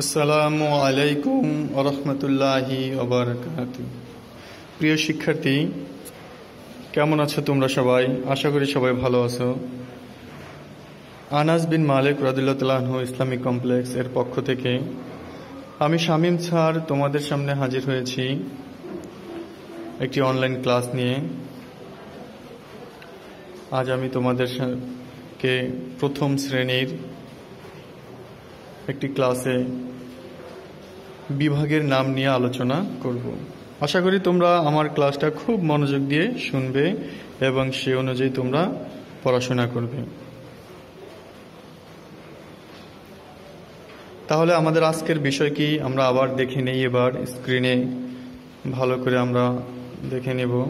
আসসালামু আলাইকুম ওরহমতুল্লাহি ওবরাকাত প্রিয় শিক্ষার্থী, কেমন আছো তোমরা সবাই? আশা করি সবাই ভালো আছো। আনাস বিন মালিক রাদিল্লাহ ইসলামিক কমপ্লেক্স এর পক্ষ থেকে আমি শামীম স্যার তোমাদের সামনে হাজির হয়েছি একটি অনলাইন ক্লাস নিয়ে। আজ আমি তোমাদেরকে প্রথম শ্রেণির একটি ক্লাসে বিভাগের নাম নিয়ে আলোচনা করব। আশা করি তোমরা আমার ক্লাসটা খুব মনোযোগ দিয়ে শুনবে এবং সে অনুযায়ী তোমরা পড়াশোনা করবে। তাহলে আমাদের আজকের বিষয় কি? আমরা আবার দেখে নেই এবার স্ক্রিনে ভালো করে আমরা দেখে নেব।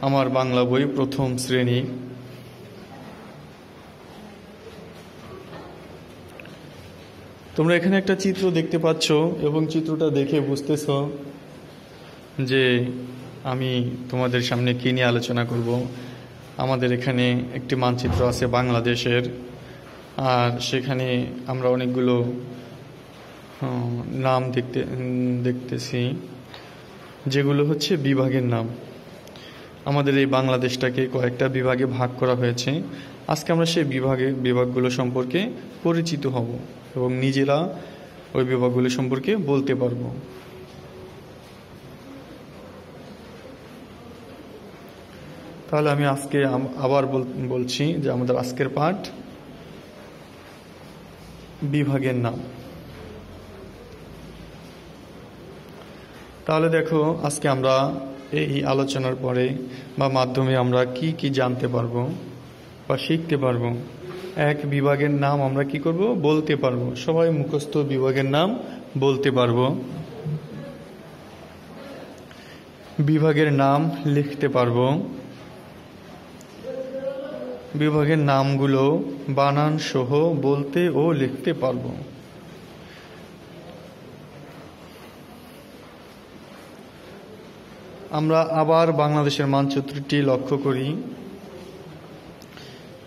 আমার বাংলা বই প্রথম শ্রেণি। তোমরা এখানে একটা চিত্র দেখতে পাচ্ছ এবং চিত্রটা দেখে বুঝতেছ যে আমি তোমাদের সামনে কী নিয়ে আলোচনা করব। আমাদের এখানে একটি মানচিত্র আছে বাংলাদেশের, আর সেখানে আমরা অনেকগুলো নাম দেখতে, দেখতেছি, যেগুলো হচ্ছে বিভাগের নাম। আমাদের এই বাংলাদেশটাকে কয়েকটা বিভাগে ভাগ করা হয়েছে। আজকে আমরা সেই বিভাগে, বিভাগগুলো সম্পর্কে পরিচিত হব। এবং নিজেরা ওই বিভাগগুলি সম্পর্কে বলতে পারব। তাহলে আমি আজকে আবার বলছি যে আমাদের আজকের পাঠ বিভাগের নাম। তাহলে দেখো, আজকে আমরা এই আলোচনার পরে বা মাধ্যমে আমরা কি কি জানতে পারব বা শিখতে পারব? এক বিভাগের নাম আমরা কি করব? বলতে পারব। সবাই মুখস্থ বিভাগের নাম বলতে পারব। বিভাগের নাম লিখতে পারব। বিভাগের নামগুলো বানান সহ বলতে ও লিখতে পারব। আমরা আবার বাংলাদেশের মানচিত্রটি লক্ষ্য করি।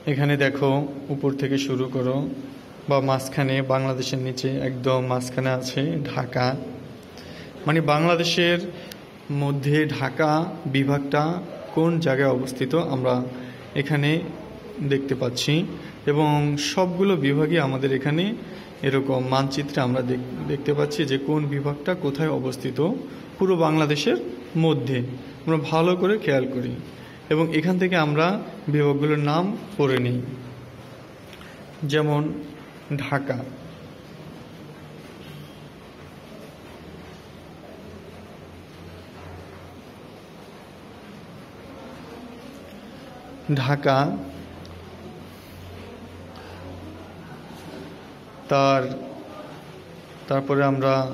এখানে দেখো, উপর থেকে শুরু করো, বা মাঝখানে বাংলাদেশের নিচে একদম মাঝখানে আছে ঢাকা। মানে বাংলাদেশের মধ্যে ঢাকা বিভাগটা কোন জায়গায় অবস্থিত আমরা এখানে দেখতে পাচ্ছি। এবং সবগুলো বিভাগে আমাদের এখানে এরকম মানচিত্রে আমরা দেখতে পাচ্ছি যে কোন বিভাগটা কোথায় অবস্থিত, পুরো বাংলাদেশের মধ্যে। আমরা ভালো করে খেয়াল করি। এবং এখান থেকে আমরা বিভাগগুলোর নাম পড়ে নিই। যেমন, ঢাকা। ঢাকা তার, তারপরে আমরা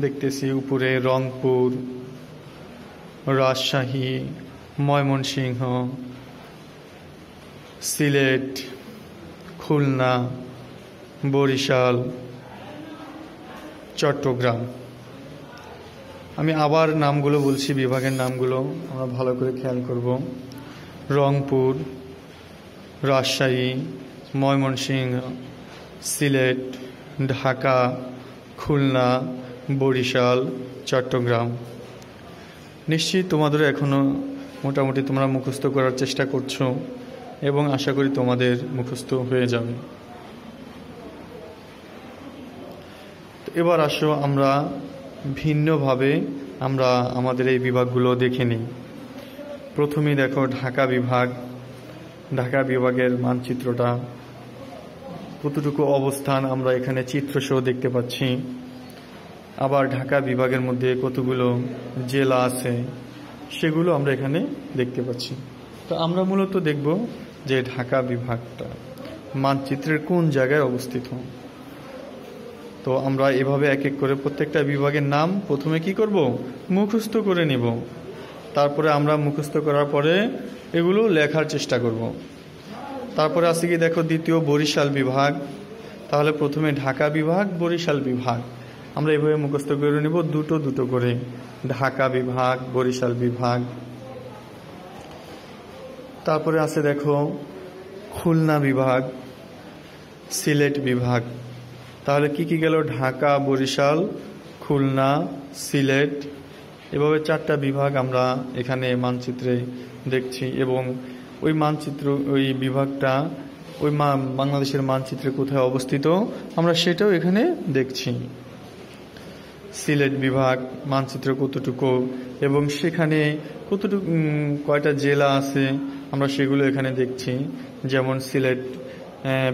দেখতেছি উপরে রংপুর, রাজশাহী ময়মনসিংহ, সিলেট, খুলনা, বরিশাল, চট্টগ্রাম। আমি আবার নামগুলো বলছি, বিভাগের নামগুলো আমরা ভালো করে খেয়াল করব। রংপুর, রাজশাহী, ময়মনসিংহ, সিলেট, ঢাকা, খুলনা, বরিশাল, চট্টগ্রাম। নিশ্চিত তোমাদের এখনও মোটামুটি তোমরা মুখস্থ করার চেষ্টা করছ এবং আশা করি তোমাদের মুখস্থ হয়ে যাবে। এবার আসো আমরা ভিন্নভাবে আমরা আমাদের এই বিভাগগুলো দেখে নিই। প্রথমেই দেখো ঢাকা বিভাগ। ঢাকা বিভাগের মানচিত্রটা, কতটুকু অবস্থান আমরা এখানে চিত্রসহ দেখতে পাচ্ছি। আবার ঢাকা বিভাগের মধ্যে কতগুলো জেলা আছে? সেগুলো আমরা এখানে দেখতে পাচ্ছি। তো আমরা মূলত দেখব যে ঢাকা বিভাগটা মানচিত্রের কোন জায়গায় অবস্থিত। তো আমরা এভাবে এক এক করে প্রত্যেকটা বিভাগের নাম প্রথমে কি করব? মুখস্থ করে নেব। তারপরে আমরা মুখস্থ করার পরে এগুলো লেখার চেষ্টা করব। তারপরে আসি কি দেখো দ্বিতীয় বরিশাল বিভাগ। তাহলে প্রথমে ঢাকা বিভাগ, বরিশাল বিভাগ। আমরা এভাবে মুখস্থ করে নেব, দুটো দুটো করে। ঢাকা বিভাগ, বরিশাল বিভাগ। তারপরে আছে দেখো, খুলনা বিভাগ, সিলেট বিভাগ। তাহলে কি কি গেল? ঢাকা, বরিশাল, খুলনা, সিলেট। এভাবে চারটা বিভাগ আমরা এখানে মানচিত্রে দেখছি এবং ওই মানচিত্র, ওই বিভাগটা, ওই বাংলাদেশের মানচিত্রে কোথায় অবস্থিত, আমরা সেটাও এখানে দেখছি। সিলেট বিভাগ, মানচিত্র কতটুকু এবং সেখানে কতটুকু কয়টা জেলা আছে, আমরা সেগুলো এখানে দেখছি। যেমন সিলেট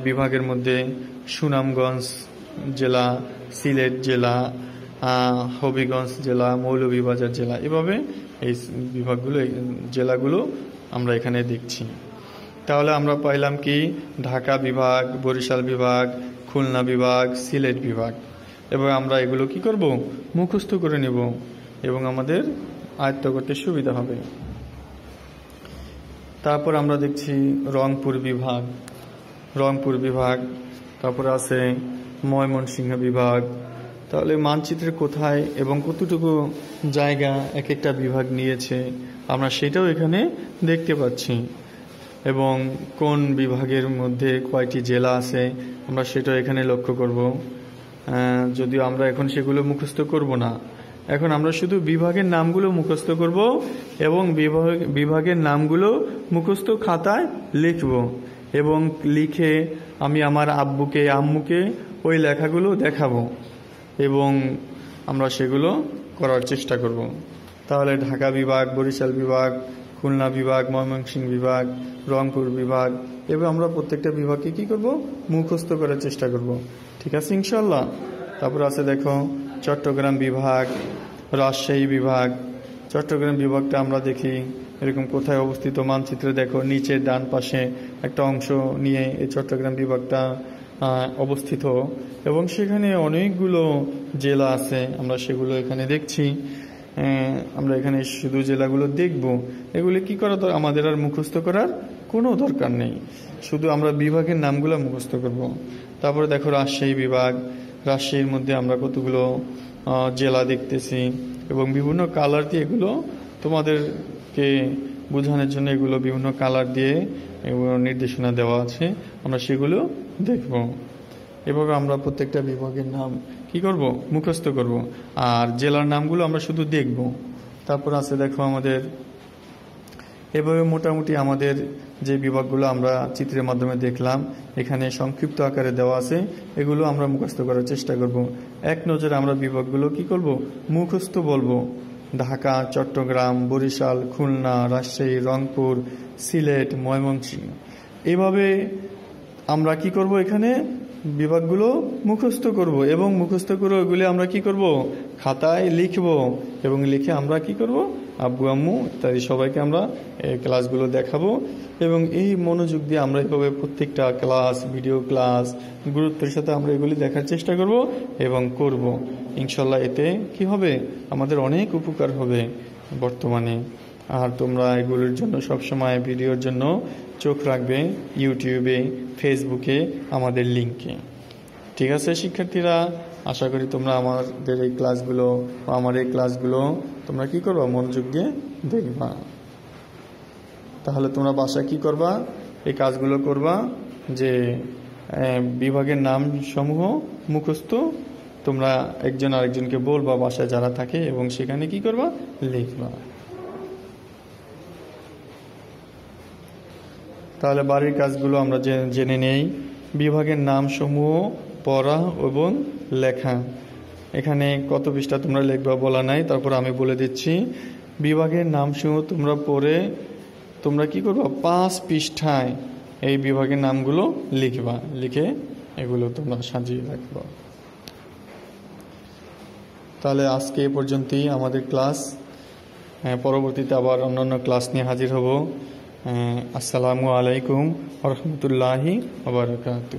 বিভাগের মধ্যে সুনামগঞ্জ জেলা, সিলেট জেলা হবিগঞ্জ জেলা, মৌলভীবাজার জেলা, এভাবে এই বিভাগগুলো জেলাগুলো আমরা এখানে দেখছি। তাহলে আমরা পাইলাম কি, ঢাকা বিভাগ, বরিশাল বিভাগ, খুলনা বিভাগ, সিলেট বিভাগ। এবং আমরা এগুলো কি করব? মুখস্থ করে নেব এবং আমাদের আয়ত্ত করতে সুবিধা হবে। তারপর আমরা দেখছি রংপুর বিভাগ। রংপুর বিভাগ, তারপর আছে ময়মনসিংহ বিভাগ। তাহলে মানচিত্রে কোথায় এবং কতটুকু জায়গা এক একটা বিভাগ নিয়েছে, আমরা সেটাও এখানে দেখতে পাচ্ছি। এবং কোন বিভাগের মধ্যে কয়টি জেলা আছে, আমরা সেটাও এখানে লক্ষ্য করব। যদিও আমরা এখন সেগুলো মুখস্থ করব না। এখন আমরা শুধু বিভাগের নামগুলো মুখস্থ করব এবং বিভাগ, বিভাগের নামগুলো মুখস্থ খাতায় লিখব এবং লিখে আমি আমার আব্বুকে, আম্মুকে ওই লেখাগুলো দেখাবো এবং আমরা সেগুলো করার চেষ্টা করব। তাহলে ঢাকা বিভাগ, বরিশাল বিভাগ, খুলনা বিভাগ, ময়মনসিংহ বিভাগ, রংপুর বিভাগ এবং আমরা প্রত্যেকটা বিভাগকে কি করব? মুখস্থ করার চেষ্টা করব। ঠিক আছে ইনশাল্লাহ তারপর আছে দেখো, চট্টগ্রাম বিভাগ, রাজশাহী বিভাগ। চট্টগ্রাম বিভাগটা আমরা দেখি এরকম কোথায় অবস্থিত মানচিত্রে দেখো, নিচের ডান পাশে একটা অংশ নিয়ে এই চট্টগ্রাম বিভাগটা অবস্থিত। এবং সেখানে অনেকগুলো জেলা আছে, আমরা সেগুলো এখানে দেখছি। আমরা এখানে শুধু জেলাগুলো দেখব। এগুলি কি করা দর- আমাদের আর মুখস্থ করার কোনো দরকার নেই। শুধু আমরা বিভাগের নামগুলো মুখস্থ করব। তারপরে দেখো রাজশাহী বিভাগ। রাজশাহীর মধ্যে আমরা কতগুলো জেলা দেখতেছি এবং বিভিন্ন কালার দিয়ে এগুলো তোমাদেরকে বোঝানোর জন্য এগুলো বিভিন্ন কালার দিয়ে এগুলো নির্দেশনা দেওয়া আছে। আমরা সেগুলো দেখব। এভাবে আমরা প্রত্যেকটা বিভাগের নাম কি করব? মুখস্থ করব। আর জেলার নামগুলো আমরা শুধু দেখব। তারপর আছে দেখো আমাদের, এভাবে মোটামুটি আমাদের যে বিভাগগুলো আমরা চিত্রের মাধ্যমে দেখলাম, এখানে সংক্ষিপ্ত আকারে দেওয়া আছে, এগুলো আমরা মুখস্থ করার চেষ্টা করব। এক নজরে আমরা বিভাগগুলো কি করব? মুখস্থ বলব। ঢাকা, চট্টগ্রাম, বরিশাল, খুলনা, রাজশাহী, রংপুর, সিলেট, ময়মনসিংহ। এভাবে আমরা কি করব এখানে? বিভাগগুলো মুখস্থ করব এবং মুখস্থ করে ওইগুলি আমরা কি করব? খাতায় লিখব এবং লিখে আমরা কি করব? আব্বু, আম্মু ইত্যাদি সবাইকে আমরা এই ক্লাসগুলো দেখাবো এবং এই মনোযোগ দিয়ে আমরা এভাবে প্রত্যেকটা ক্লাস, ভিডিও ক্লাস, গুরুত্বের সাথে আমরা এগুলি দেখার চেষ্টা করব এবং করব। ইনশাল্লাহ এতে কি হবে? আমাদের অনেক উপকার হবে বর্তমানে। আর তোমরা এগুলোর জন্য সবসময় ভিডিওর জন্য চোখ রাখবে ইউটিউবে, ফেসবুকে, আমাদের লিঙ্কে। ঠিক আছে, শিক্ষার্থীরা? আশা করি তোমরা আমাদের এই ক্লাসগুলো, আমার এই ক্লাসগুলো তোমরা কি করবা? মনোযোগ দিয়ে দেখবা। তাহলে তোমরা বাসায় কি করবা? এই কাজগুলো করবা যে বিভাগের নাম সমূহ মুখস্থ তোমরা একজন আরেকজনকে বলবা বাসায় যারা থাকে এবং সেখানে কি করবা? লিখবা। তাহলে বাড়ির কাজগুলো আমরা জেনে নেই। বিভাগের নাম সমূহ পড়া এবং লেখা। এখানে কত পৃষ্ঠা তোমরা লিখবা বলা নাই তারপর আমি বলে দিচ্ছি। বিভাগের নাম সমূহ তোমরা পড়ে তোমরা কি করবা? পাঁচ পৃষ্ঠায় এই বিভাগের নামগুলো লিখবা লিখে এগুলো তোমরা সাজিয়ে রাখবা। তাহলে আজকে এ পর্যন্তই আমাদের ক্লাস। হ্যাঁ, পরবর্তীতে আবার অন্যান্য ক্লাস নিয়ে হাজির হব। আসসালামু আলাইকুম রহমতুল্লাহি আবরকাতু